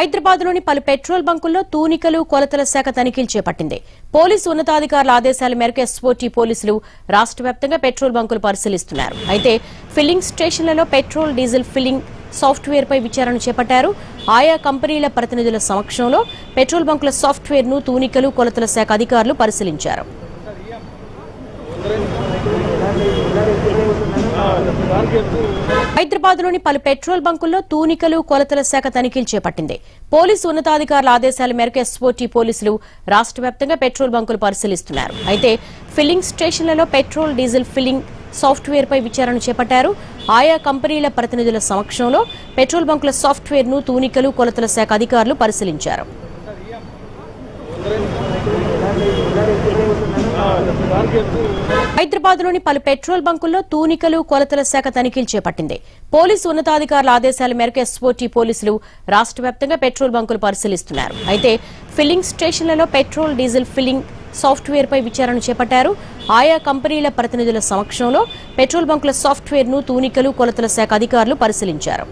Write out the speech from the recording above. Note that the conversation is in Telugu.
హైదరాబాద్లోని పలు పెట్రోల్ బంకుల్లో తూనికలు కొలతల శాఖ తనిఖీలు చేపట్టింది. పోలీసు ఉన్నతాధికారుల ఆదేశాల మేరకు ఎస్ఓటీ పోలీసులు రాష్ట్ర వ్యాప్తంగా పెట్రోల్ బంకులు పరిశీలిస్తున్నారు. అయితే ఫిల్లింగ్ స్టేషన్లలో పెట్రోల్ డీజిల్ ఫిల్లింగ్ సాఫ్ట్వేర్ పై విచారణ చేపట్టారు. ఆయా కంపెనీల ప్రతినిధుల సమక్షంలో పెట్రోల్ బంకుల సాఫ్ట్వేర్ను తూనికలు కొలతల శాఖ అధికారులు పరిశీలించారు. హైదరాబాద్లోని పలు పెట్రోల్ బంకుల్లో తూనికలు కొలతల శాఖ తనిఖీలు చేపట్టింది. పోలీసు ఉన్నతాధికారుల ఆదేశాల మేరకు ఎస్ఓటీ పోలీసులు రాష్ట్ర వ్యాప్తంగా పెట్రోల్ బంకులు పరిశీలిస్తున్నారు. అయితే ఫిల్లింగ్ స్టేషన్లలో పెట్రోల్ డీజిల్ ఫిల్లింగ్ సాఫ్ట్వేర్ పై విచారణ చేపట్టారు. ఆయా కంపెనీల ప్రతినిధుల సమక్షంలో పెట్రోల్ బంకుల సాఫ్ట్వేర్ను తూనికలు కొలతల శాఖ అధికారులు పరిశీలించారు. హైదరాబాద్లోని పలు పెట్రోల్ బంకుల్లో తూనికలు కొలతల శాఖ తనిఖీలు చేపట్టింది. పోలీసు ఉన్నతాధికారుల ఆదేశాల మేరకు ఎస్ఓటీ పోలీసులు రాష్ట్ర వ్యాప్తంగా పెట్రోల్ బంకులు పరిశీలిస్తున్నారు. అయితే ఫిల్లింగ్ స్టేషన్లలో పెట్రోల్ డీజిల్ ఫిల్లింగ్ సాఫ్ట్వేర్ పై విచారణ చేపట్టారు. ఆయా కంపెనీల ప్రతినిధుల సమక్షంలో పెట్రోల్ బంకుల సాఫ్ట్వేర్ను తూనికలు కొలతల శాఖ అధికారులు పరిశీలించారు.